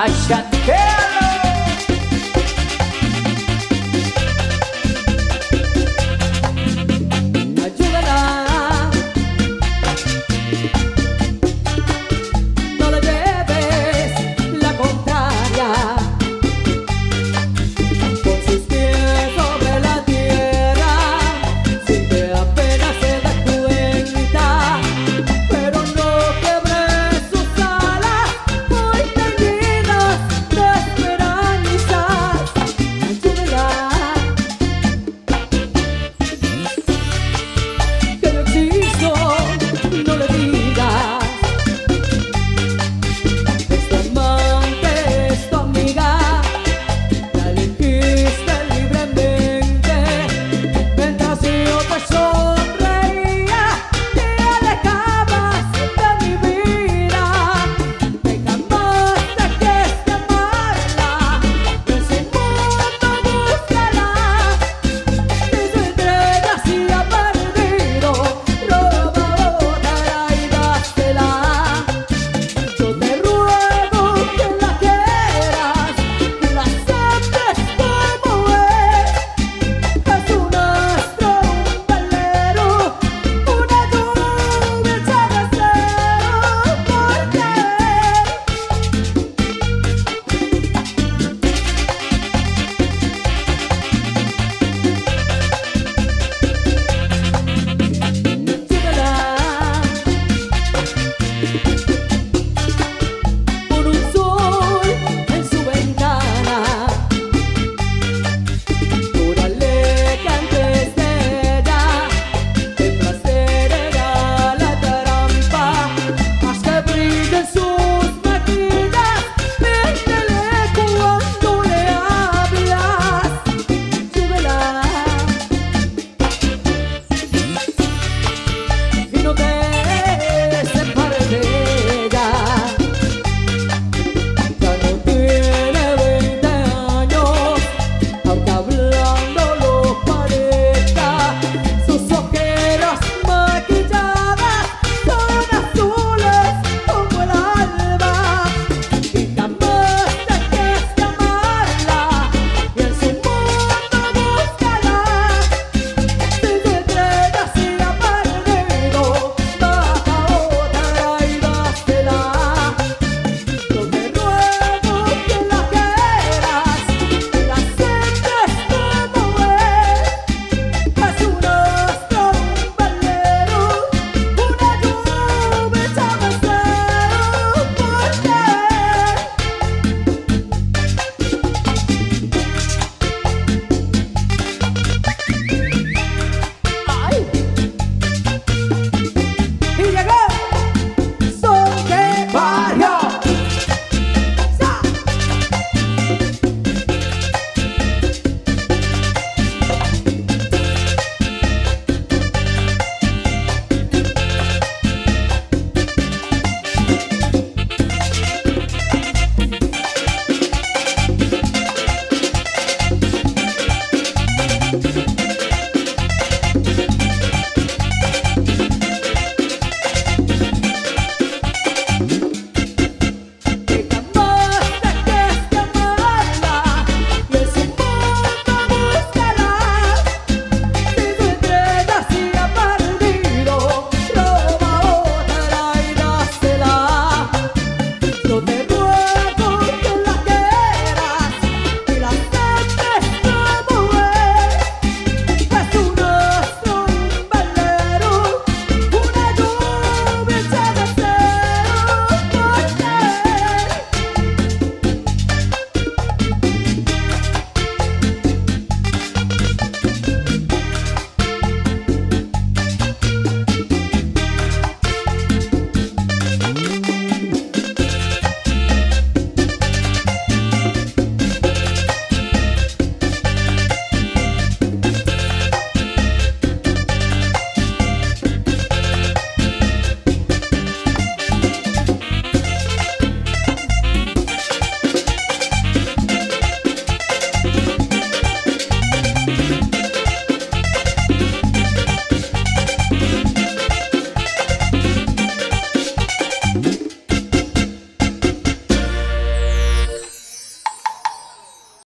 I shot the girl